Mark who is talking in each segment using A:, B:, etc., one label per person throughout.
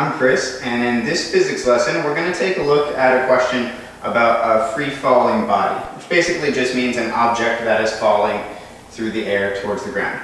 A: I'm Chris, and in this physics lesson, we're going to take a look at a question about a free-falling body, which basically just means an object that is falling through the air towards the ground.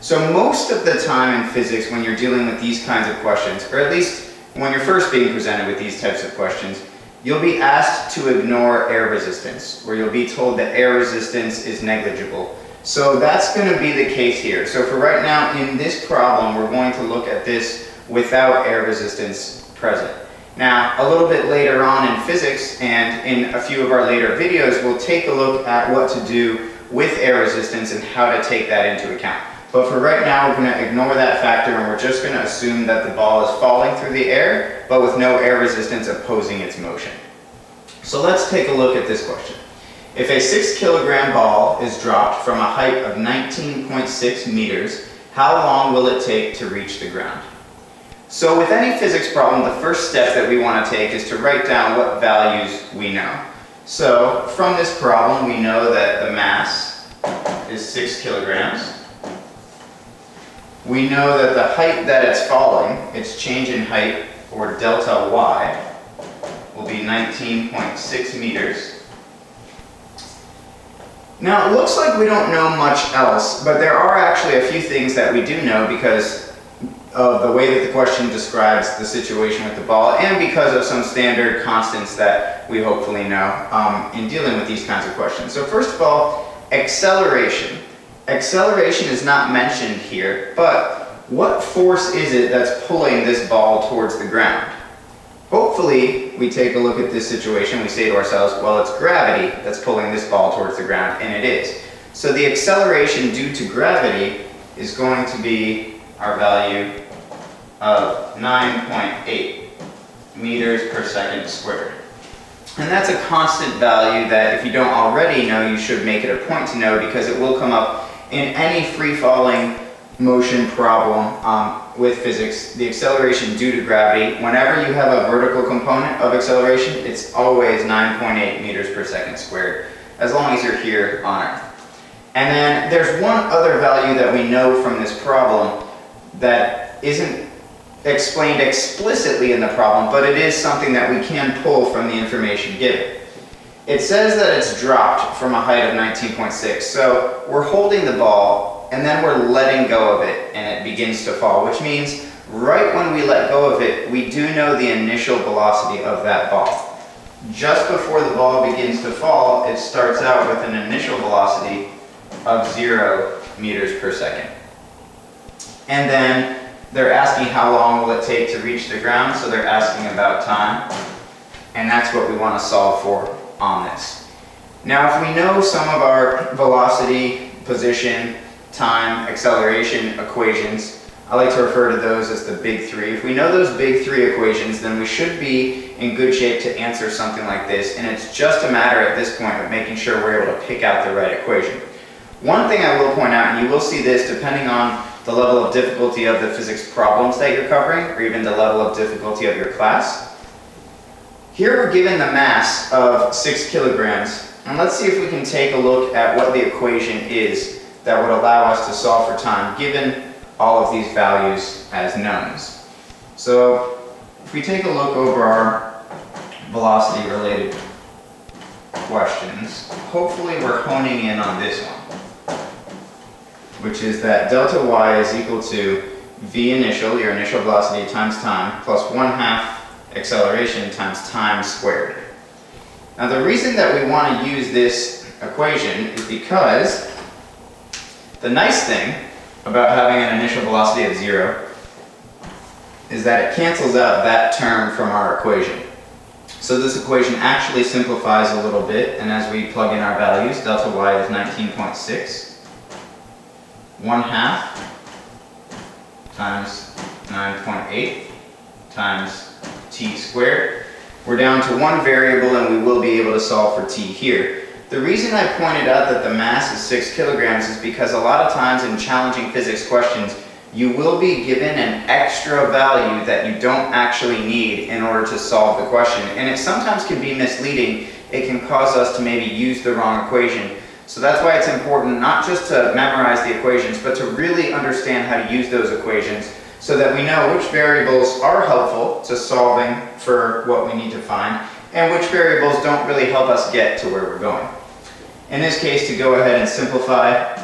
A: So most of the time in physics, when you're dealing with these kinds of questions, or at least when you're first being presented with these types of questions, you'll be asked to ignore air resistance, or you'll be told that air resistance is negligible. So that's going to be the case here. So for right now, in this problem, we're going to look at this without air resistance present. Now, a little bit later on in physics and in a few of our later videos, we'll take a look at what to do with air resistance and how to take that into account. But for right now, we're going to ignore that factor and we're just going to assume that the ball is falling through the air, but with no air resistance opposing its motion. So let's take a look at this question. If a 6 kilogram ball is dropped from a height of 19.6 meters, how long will it take to reach the ground? So with any physics problem, the first step that we want to take is to write down what values we know. So from this problem, we know that the mass is 6 kilograms. We know that the height that it's falling, its change in height, or delta y, will be 19.6 meters. Now it looks like we don't know much else, but there are actually a few things that we do know because of the way that the question describes the situation with the ball and because of some standard constants that we hopefully know um, in dealing with these kinds of questions. So first of all, acceleration. Acceleration is not mentioned here, but what force is it that's pulling this ball towards the ground? Hopefully, we take a look at this situation, we say to ourselves, well, it's gravity that's pulling this ball towards the ground, and it is. So the acceleration due to gravity is going to be our value of 9.8 meters per second squared. And that's a constant value that if you don't already know, you should make it a point to know because it will come up in any free-falling motion problem um, with physics. The acceleration due to gravity, whenever you have a vertical component of acceleration, it's always 9.8 meters per second squared, as long as you're here on Earth. And then there's one other value that we know from this problem that isn't explained explicitly in the problem, but it is something that we can pull from the information given. It says that it's dropped from a height of 19.6, so we're holding the ball and then we're letting go of it and it begins to fall, which means right when we let go of it, we do know the initial velocity of that ball. Just before the ball begins to fall, it starts out with an initial velocity of zero meters per second. And then they're asking how long will it take to reach the ground, so they're asking about time. And that's what we want to solve for on this. Now if we know some of our velocity, position, time, acceleration equations, I like to refer to those as the big three. If we know those big three equations, then we should be in good shape to answer something like this, and it's just a matter at this point of making sure we're able to pick out the right equation. One thing I will point out, and you will see this depending on the level of difficulty of the physics problems that you're covering, or even the level of difficulty of your class. Here we're given the mass of 6 kilograms, and let's see if we can take a look at what the equation is that would allow us to solve for time, given all of these values as knowns. So, if we take a look over our velocity-related questions, hopefully we're honing in on this one which is that delta y is equal to v initial, your initial velocity times time, plus 1 half acceleration times time squared. Now the reason that we want to use this equation is because the nice thing about having an initial velocity of zero is that it cancels out that term from our equation. So this equation actually simplifies a little bit, and as we plug in our values, delta y is 19.6 1 half times 9.8 times t squared. We're down to one variable and we will be able to solve for t here. The reason I pointed out that the mass is 6 kilograms is because a lot of times in challenging physics questions you will be given an extra value that you don't actually need in order to solve the question. And it sometimes can be misleading. It can cause us to maybe use the wrong equation. So that's why it's important not just to memorize the equations, but to really understand how to use those equations so that we know which variables are helpful to solving for what we need to find and which variables don't really help us get to where we're going. In this case, to go ahead and simplify,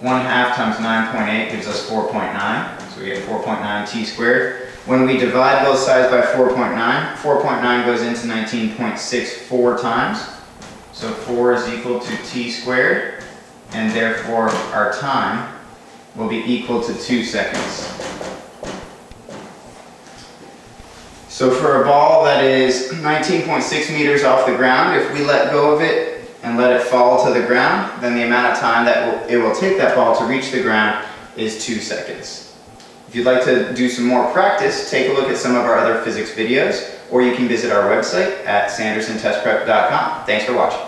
A: 1 half times 9.8 gives us 4.9, so we get 4.9 t squared. When we divide both sides by 4.9, 4.9 goes into 19.64 times. So 4 is equal to t squared, and therefore our time will be equal to 2 seconds. So for a ball that is 19.6 meters off the ground, if we let go of it and let it fall to the ground, then the amount of time that it will take that ball to reach the ground is 2 seconds. If you'd like to do some more practice, take a look at some of our other physics videos, or you can visit our website at sandersontestprep.com. Thanks for watching.